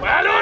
¡Balón,